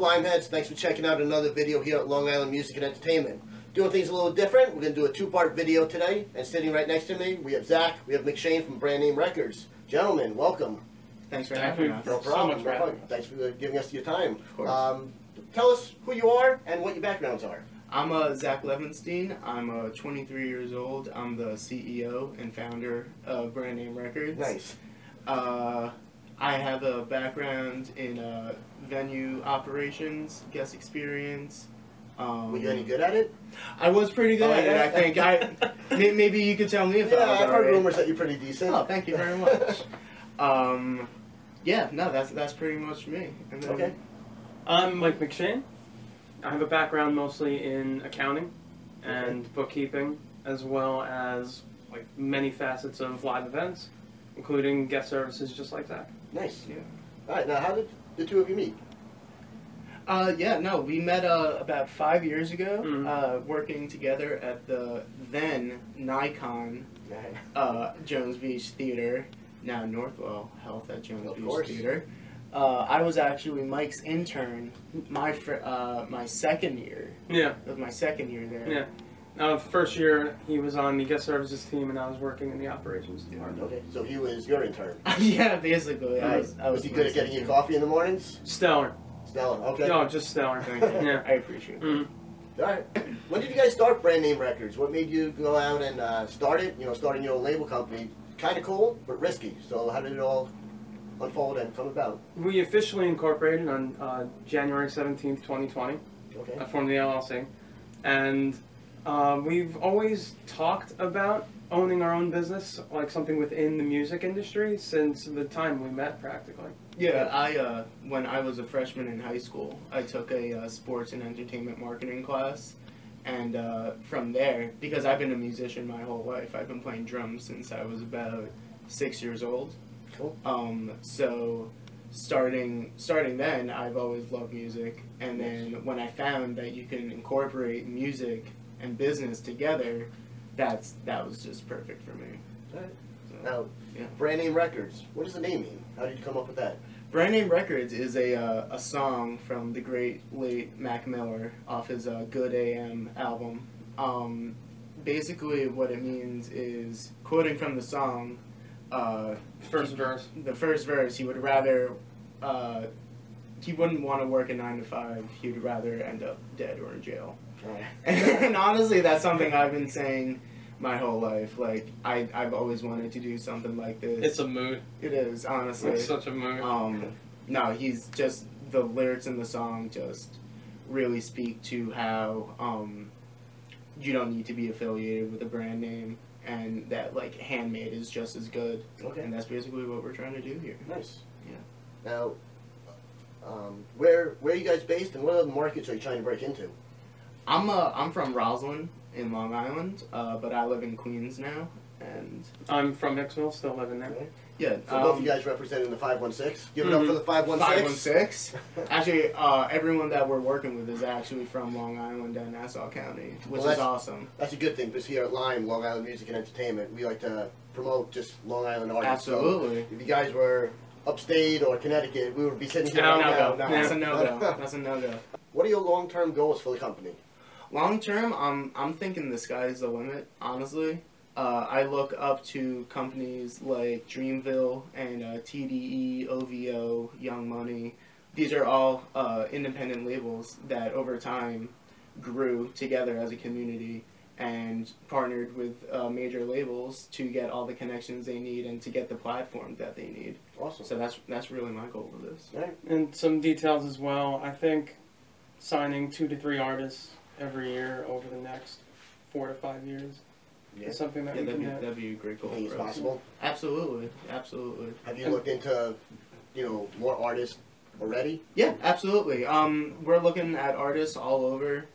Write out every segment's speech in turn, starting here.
Limeheads? Thanks for checking out another video here at Long Island Music and Entertainment. Doing things a little different. We're going to do a two-part video today. And sitting right next to me, we have Zach, we have McShane from Brand Name Records. Gentlemen, welcome. Thanks for having you. us. No So problem. much for having us. Thanks for giving us your time. Of course. Um, tell us who you are and what your backgrounds are. I'm uh, Zach Levenstein. I'm uh, 23 years old. I'm the CEO and founder of Brand Name Records. Nice. Uh, I have a background in uh, venue operations, guest experience. Um, Were you any good at it? I was pretty good Oh, at it. I think I may- maybe you could tell me if Yeah, I was I've heard alright. rumors that you're pretty decent. Oh, thank you very much. um, yeah, no, that's that's pretty much me. And then- Okay. I'm Mike McShane. I have a background mostly in accounting and bookkeeping, as well as like many facets of live events, including guest services, just like Zach. Nice. Yeah. All right. Now, how did the two of you meet? Uh, yeah, no, we met uh, about five years ago, Mhm. uh, working together at the then Nikon uh, Jones Beach Theater, now Northwell Health at Jones Of Beach course. Theater. Uh, I was actually Mike's intern, my fr- uh, my second year. Yeah, was my second year there. yeah. Uh, first year he was on the guest services team, and I was working in the operations department. Okay. So he was your intern. yeah, basically. I was, I Was was he good at getting you coffee in the mornings? Stellar. Stellar. Okay. No, just stellar. Thank you. Yeah. I appreciate it. Mm. All right. When did you guys start Brand Name Records? What made you go out and uh, start it? You know, starting your own label company. Kind of cool, but risky. So how did it all unfold and come about? We officially incorporated on uh, January 17th, 2020. Okay. I formed the LLC, and uh, we've always talked about owning our own business, like something within the music industry, since the time we met, practically. Yeah, I uh, when I was a freshman in high school, I took a uh, sports and entertainment marketing class, and uh, from there, because I've been a musician my whole life, I've been playing drums since I was about six years old. Cool. Um, so starting starting then, I've always loved music, and then when I found that you can incorporate music and business together, that's that was just perfect for me. Alright. So, Now, Yeah. Brand Name Records. What does the name mean? How did you come up with that? Brand Name Records is a uh, a song from the great late Mac Miller off his uh, Good AM album. Um, basically, what it means is quoting from the song. Uh, First verse. the first verse, he would rather. Uh, he wouldn't want to work a nine to five. He would rather end up dead or in jail. and honestly, that's something I've been saying my whole life. Like I, I've always wanted to do something like this. It's a mood. it is honestly. It's such a mood. Um, no, he's just the lyrics in the song just really speak to how um, you don't need to be affiliated with a brand name, and that like handmade is just as good, Okay. and that's basically what we're trying to do here. Nice. Yeah. Now, um, where where are you guys based, and what other markets are you trying to break into? I'm uh, I'm from Roslyn in Long Island, uh, but I live in Queens now, and I'm from Hicksville, still living there. yeah. So both um, you guys representing the five one six. Give it up Mhm. for the five one Five one six. six. Actually, uh, everyone that we're working with is actually from Long Island and Nassau County, which Well, is that's- awesome. That's a good thing because here at Lime, Long Island Music and Entertainment, we like to promote just Long Island artists. So Absolutely. if you guys were upstate or Connecticut, we would be sitting here No, right no now. go. No, that's a no go. That's a no go. What are your long term goals for the company? Long term, I'm I'm thinking the sky's the limit. Honestly, uh, I look up to companies like Dreamville and uh, TDE, OVO, Young Money. These are all uh, independent labels that over time grew together as a community and partnered with uh, major labels to get all the connections they need and to get the platform that they need. Awesome. So that's that's really my goal with this. Right. And some details as well. I think signing two to three artists every year over the next four to five years Yeah. is something that Yeah, we that'd can be, have. that'd be a great I goal think it's for us. possible. Absolutely, absolutely. Have you looked into, you know, more artists already? Yeah, absolutely. Um, we're looking at artists all over.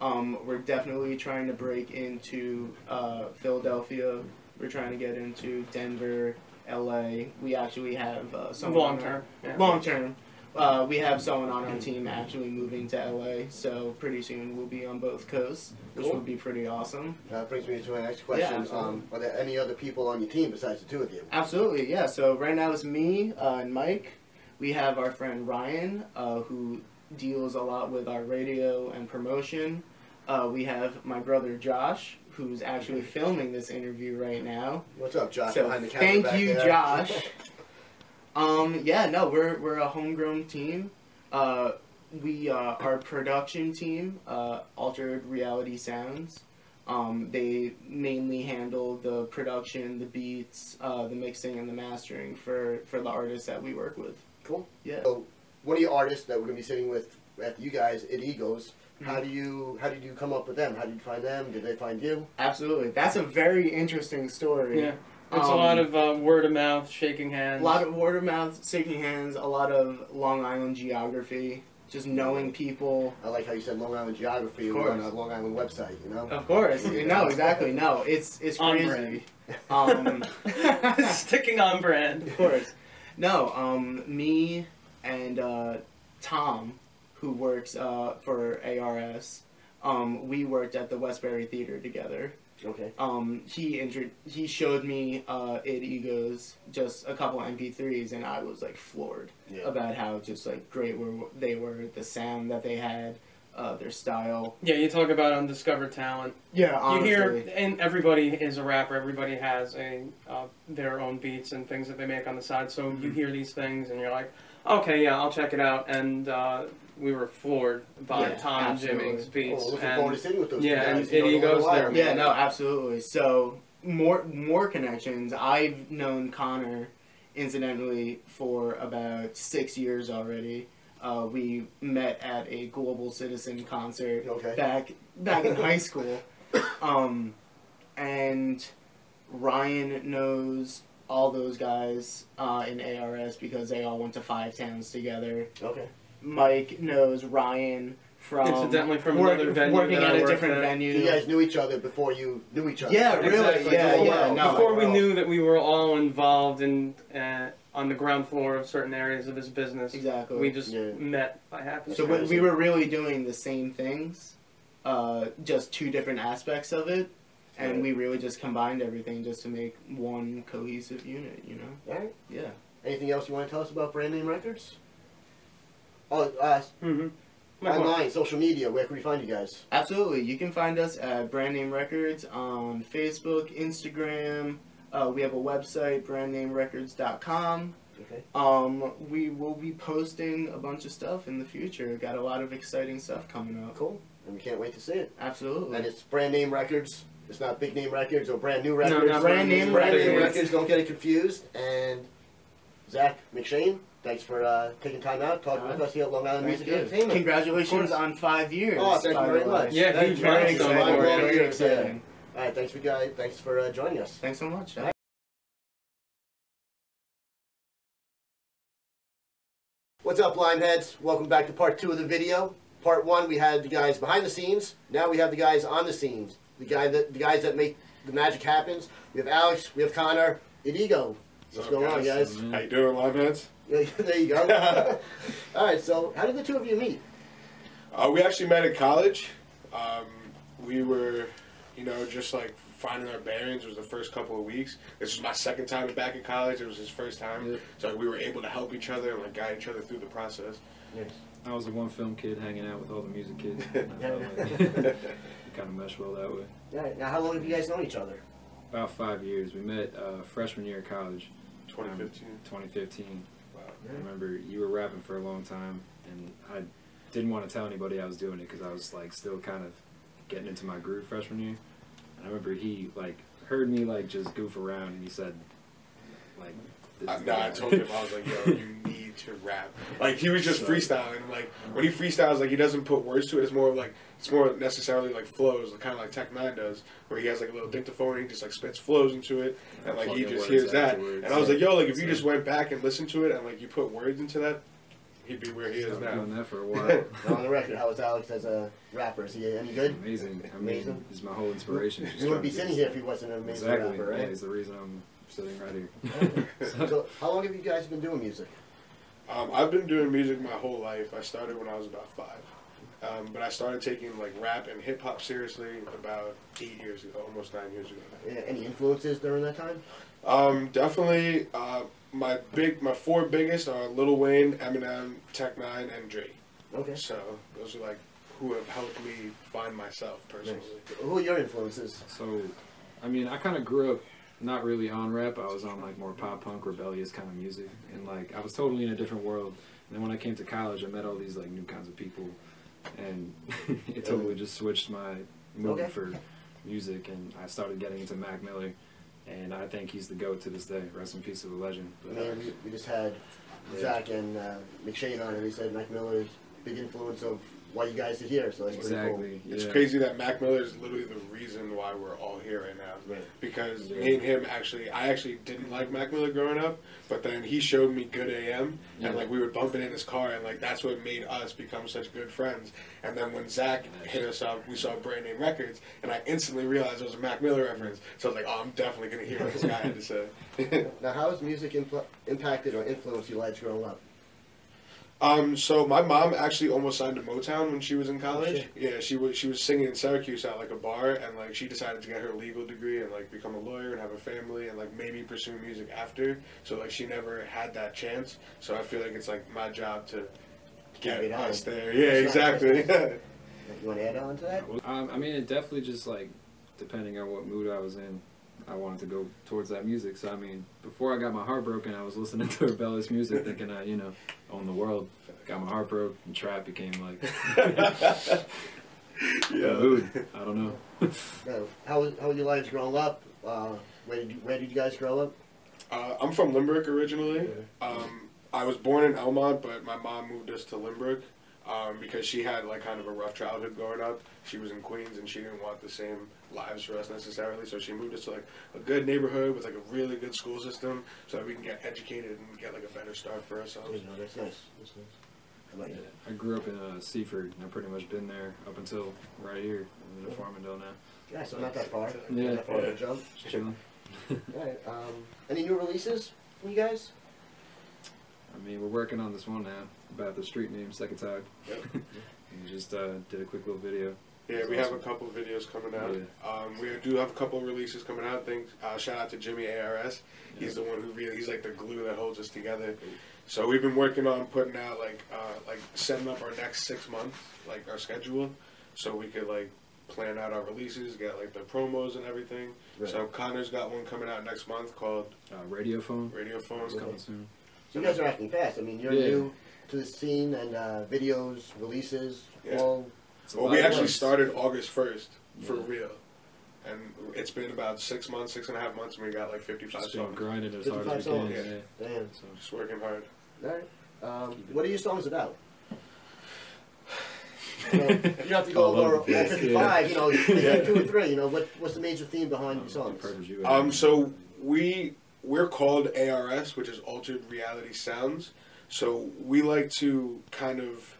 Um, we're definitely trying to break into uh, Philadelphia. We're trying to get into Denver, LA. We actually have uh, someone Long term. Yeah. Long term. Uh, we have someone on our team actually moving to LA, so pretty soon we'll be on both coasts, which Cool. would be pretty awesome. That brings me to my next question. absolutely. um, are there any other people on your team besides the two of you? Absolutely, yeah. So right now it's me uh, and Mike. We have our friend Ryan, uh, who deals a lot with our radio and promotion. Uh, we have my brother Josh, who's actually filming this interview right now. What's up, Josh? So behind the camera thank back you, there? Josh. Um, yeah, no, we're we're a homegrown team. Uh, we uh, our production team, uh, Altered Reality Sounds. Um, they mainly handle the production, the beats, uh, the mixing, and the mastering for for the artists that we work with. Cool. Yeah. So, one of your artists that we're gonna be sitting with after you guys, Id Egos. How Mm-hmm. do you how did you come up with them? How did you find them? Did they find you? Absolutely, that's a very interesting story. Yeah. It's a Um, lot of uh, word of mouth, shaking hands. A lot of word of mouth, shaking hands, a lot of Long Island geography, just knowing people. I like how you said Long Island geography Of on course. a Long Island website. You know. Of course, no, exactly, no, it's it's On crazy. Um, Sticking on brand. of course, no. Um, me and uh, Tom, who works uh, for ARS, um, we worked at the Westbury Theater together. Okay. um, he intro- he showed me uh, Id Egos just a couple MP3s, and I was like floored Yeah. about how just like great were they were, the sound that they had, uh, their style. Yeah, you talk about undiscovered talent. Yeah, You hear, and everybody is a rapper. Everybody has a uh, their own beats and things that they make on the side. So you Mhm. hear these things, and you're like, okay, yeah, I'll check it out. And uh, we were floored by Yeah, Tom and absolutely. Jimmy's beats. Well, looking and forward to sitting with those yeah, and guys. know, It in a little Egos, while. they're- Yeah, no, absolutely. So more more connections. I've known Connor, incidentally, for about six years already. Uh, we met at a Global Citizen concert Okay. back back in high school, um, and Ryan knows all those guys uh, in ARS because they all went to Five Towns together. Okay. Mike knows Ryan from Incidentally, from work- another venue working at a different at. venue. So you guys knew each other before you knew each other. Yeah, really, Exactly. yeah, before, yeah, no, before we knew that we were all involved in uh, on the ground floor of certain areas of his business, Exactly. we just Yeah. met by happenstance. so we, we were really doing the same things, uh, just two different aspects of it, and Right. we really just combined everything just to make one cohesive unit. You know? All right. Yeah. Anything else you want to tell us about Brand Name Records? Oh, uh, hmm online, social media. Where can we find you guys? Absolutely. You can find us at Brand Name Records on Facebook, Instagram. Uh, we have a website, brandnamerecords.com. Okay. Um, we will be posting a bunch of stuff in the future. Got a lot of exciting stuff coming up. Cool. And we can't wait to see it. Absolutely. And it's Brand Name Records. It's not Big Name Records or Brand New No, Records. not Brand Name Brand Name Records. Records. Don't get it confused. And Zach McShane, thanks for uh, taking time out talking with us here at Long Island Thank Music you. Entertainment. Congratulations on five years. Oh, thank by you very much. Yeah, Thank huge you. Very milestone exciting. for you. Very years, yeah. exciting. All right, thanks for guys. Thanks for uh, joining us. Thanks so much. What's up, Limeheads? Welcome back to part two of the video. Part one, we had the guys behind the scenes. Now we have the guys on the scenes. The guy that the guys that make the magic happens. We have Alex. We have Connor. Inigo. What's going on, guys? How you doing, Limeheads? there you go. All right. So, how did the two of you meet? Uh, we actually met at college. Um, we were, you know, just like finding our bearings. It was the first couple of weeks. This was my second time back in college. It was his first time. Yeah. So we were able to help each other and like guide each other through the process. Yes. I was the one film kid hanging out with all the music kids. Yeah. kind of meshed well that way. Yeah. Now, how long have you guys known each other? About five years. We met uh, freshman year of college, 2015. 2015. Wow. I remember you were rapping for a long time, and I didn't want to tell anybody I was doing it because I was like still kind of getting into my groove freshman year. And I remember he like heard me like just goof around, and he said, like, this is no, I told him I was like, "Yo, you to rap." Like he was just So- freestyling. Like when he freestyles, like he doesn't put words to it. It's more of like it's more necessarily like flows, kind of like Tech N9ne does, where he has like a little dictaphone and he just like spits flows into it, and like he just hears that. afterwards. And I was like, "Yo, like if you just went back and listened to it and like you put words into that, he'd be where he So is I've now." been doing that for a while. On the record, how is Alex as a rapper? Is he any good? Amazing. I mean, Amazing. he's my whole inspiration. Just You wouldn't be sitting here if he wasn't an amazing Exactly. rapper, Yeah, right? he's the reason I'm sitting right here. so, how long have you guys been doing music? Um, I've been doing music my whole life. I started when I was about five. Um, but I started taking like rap and hip hop seriously about eight years ago, almost nine years ago. Any influences during that time? Um, definitely, uh, my big, my four biggest are Lil Wayne, Eminem, Tech N9ne, and Drake. Okay. So those are like who have helped me find myself personally. Who are your influences? So, I mean, I kind of grew up not really on rap. I was on like more pop punk, rebellious kind of music, and like I was totally in a different world. And then when I came to college, I met all these like new kinds of people, and it totally just switched my mood Okay. for music. And I started getting into Mac Miller, and I think he's the goat to this day. Rest in peace of a legend. I But, mean, we, we just had Yeah. Zach and uh, McShane on, and he said Mac Miller's big influence of why you guys are here. So that's pretty exactly. It's yeah. crazy that Mac Miller is literally the reason why we're all here right now. Right. Because Yeah. me and him actually, I actually didn't like Mac Miller growing up, but then he showed me Good AM, Yeah. and like we were bumping in his car, and like that's what made us become such good friends. And then when Zach hit us up, we saw Brand Name Records, and I instantly realized it was a Mac Miller reference. So I was like, oh, I'm definitely gonna hear what this guy had to say. Now, how has music impl- impacted or influenced your lives growing up? Um, so my mom actually almost signed to Motown when she was in Oh, college. yeah, she was she was singing in Syracuse at like a bar, and like she decided to get her legal degree and like become a lawyer and have a family and like maybe pursue music after. So like she never had that chance. So I feel like it's like my job to get it on. there. Yeah, That's right, exactly. You want to add on to that? Um, I mean, it definitely just like depending on what mood I was in, I wanted to go towards that music. So I mean, before I got my heart broken, I was listening to rebellious music, thinking I, you know, own the world. Got my heart broke, and trap became like yeah. mood. I don't know. No. How was how was your lives growing up? Uh, where did you, where did you guys grow up? Uh, I'm from Limerick originally. Um, I was born in Elmont, but my mom moved us to Limerick um, because she had like kind of a rough childhood growing up. She was in Queens and she didn't want the same lives for us necessarily, so she moved us to like a good neighborhood with like a really good school system, so that we can get educated and get like a better start for ourselves. You know, that's nice. That's nice. How about you? I grew up in uh, Seaford, and I've pretty much been there up until right here. I'm in Farmingdale now. Yeah, so not that far. Yeah. Not that far of a jump. Just chilling. All right. Um, any new releases from you guys? I mean, we're working on this one now about the street name Second Tag. Yep. and just uh, did a quick little video. Yeah, we have a couple of videos coming out. Um, we do have a couple of releases coming out. Thanks, uh, shout out to Jimmy ARS. He's the one who really he's like the glue that holds us together. So we've been working on putting out like uh, like setting up our next six months, like our schedule, so we could like plan out our releases, get like the promos and everything. Right. So Connor's got one coming out next month called Uh, radio phone. Radio Phone. It's coming soon. So you guys are acting fast. I mean, you're Yeah. new to the scene and uh, videos, releases. Yeah. All Well, we actually work. started August first for Yeah. real, and it's been about six months, six and a half months, and we got like fifty-five Just been songs. grinding as hard as we can. songs. Yeah. Yeah. damn. So Just working hard. All right. Um, what are your songs about? You, know, you don't have to go over over the all place, 55, you know, Yeah. two or three, you know, what, what's the major theme behind your songs? You Um, so we we're called ARS, which is Altered Reality Sounds. So we like to kind of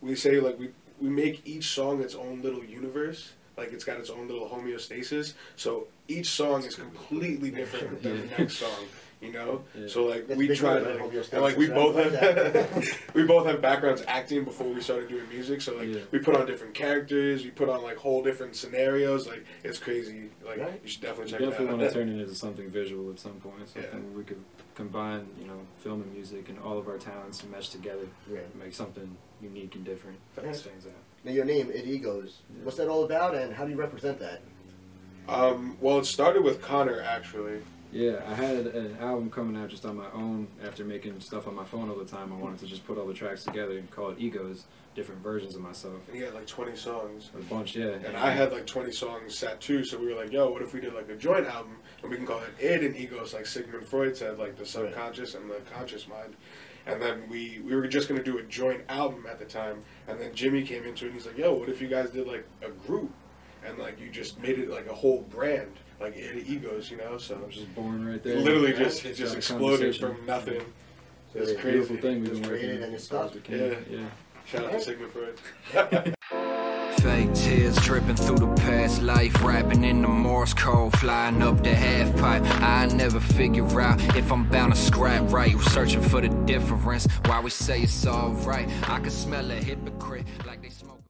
we say like we we make each song its own little universe. Like it's got its own little homeostasis. So each song is completely different than the next song. You know, Yeah. so like That's we try to, like, and like we both Like have, we both have backgrounds acting before we started doing music. So like Yeah. we put on different characters, we put on like whole different scenarios. Like it's crazy. Like Right. you should definitely We check definitely it out. want to turn it into something visual at some point. Something Yeah. where we could combine, you know, film and music and all of our talents and mesh together Yeah. and make something unique and different that Yeah. stands out. Now, your name, Id Egos, Yeah. what's that all about and how do you represent that? Um, well, it started with Connor actually. Yeah, I had an album coming out just on my own after making stuff on my phone all the time. I wanted to just put all the tracks together and call it Egos, different versions of myself. And he had like 20 songs. A bunch, yeah. And I had like 20 songs set too, so we were like, yo, what if we did like a joint album and we can call it id and egos, like Sigmund Freud said, like the subconscious and the conscious mind. And then we, we were just going to do a joint album at the time. And then Jimmy came into it and he's like, yo, what if you guys did like a group? And like you just made it like a whole brand, like id egos, you know? So I was just born right there. literally Yeah. just, it just exploded from nothing. So It's it- crazy. Beautiful thing we've Just been working created and it's as hard as stuck. we can. Yeah. yeah. Shout out to Sigmund Freud. Fake tears dripping through the past life, rapping in the Morse code, flying up the half pipe. I never figure out if I'm bound to scrap right. Searching for the difference, why we say it's alright. I can smell a hypocrite like they smoke.